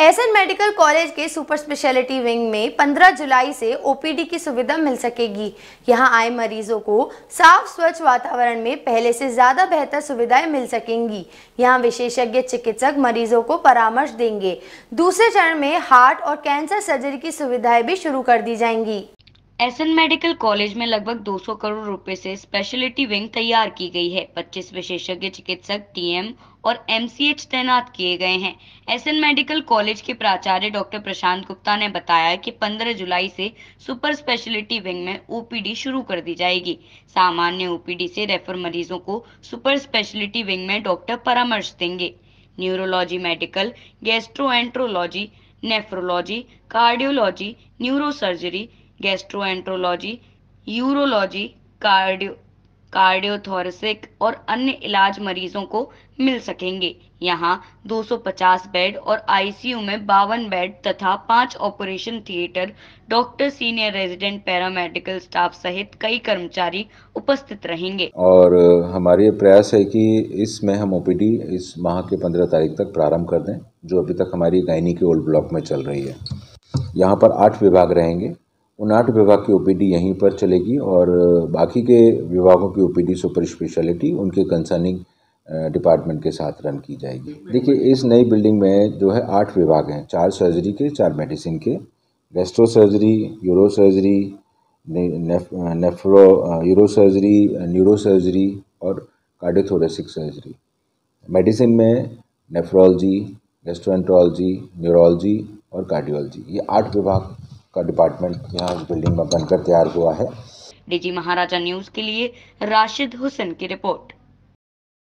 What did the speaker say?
SN medical college के super speciality wing में 15 जुलाई से ओपीडी की सुविधा मिल सकेगी। यहाँ आए मरीजों को साफ़ स्वच्छ वातावरण में पहले से ज़्यादा बेहतर सुविधाएँ मिल सकेंगी। यहाँ विशेषज्ञ चिकित्सक मरीजों को परामर्श देंगे। दूसरे चरण में हार्ट और कैंसर सर्जरी की सुविधाएँ भी शुरू कर दी जाएँगी। एसएन मेडिकल कॉलेज में लगभग 200 करोड़ रुपए से स्पेशलिटी विंग तैयार की गई है। 25 विशेषज्ञ चिकित्सक टीएम और एमसीएच तैनात किए गए हैं। एसएन मेडिकल कॉलेज के प्राचार्य डॉक्टर प्रशांत गुप्ता ने बताया कि 15 जुलाई से सुपर स्पेशलिटी विंग में ओपीडी शुरू कर दी जाएगी। सामान्य ओपीडी से रेफर मरीजों को सुपर स्पेशलिटी विंग में डॉक्टर परामर्श देंगे। Neurology, medical, gastroenterology, nephrology, cardiology, neurosurgery gastroenterology urology cardio cardiothoracic और अन्य इलाज मरीजों को मिल सकेंगे। यहाँ 250 बेड और आईसीयू में बावन बेड तथा पाँच operation theatre, doctor, senior resident, paramedical staff सहित कई कर्मचारी उपस्थित रहेंगे। और हमारे प्रयास है कि इसमें हम ओपीडी इस माह के 15 तारीख तक प्रारंभ कर दें, जो अभी तक हमारी गायनी के ओल्ड ब्लॉक में चल रही है। यहाँ पर आठ विभाग रहेंगे उन आठ विभाग की ओपीडी यहीं पर चलेगी और बाकी के विभागों की ओपीडी सुपर स्पेशलिटी उनके कंसर्निंग डिपार्टमेंट के साथ रन की जाएगी। देखिए, इस नई बिल्डिंग में जो है आठ विभाग हैं, चार सर्जरी के, चार मेडिसिन के। Gastro surgery, uro surgery nephro uro surgery, neuro surgery और कार्डियोथोरेसिक सर्जरी। मेडिसिन में नेफ्रोलॉजी, गैस्ट्रोएंट्रोलॉजी, न्यूरोलॉजी और कार्डियोलॉजी, ये आठ विभाग का डिपार्टमेंट यहाँ इस बिल्डिंग में बनकर तैयार हुआ है। डीजी महाराजा न्यूज़ के लिए राशिद हुसैन की रिपोर्ट।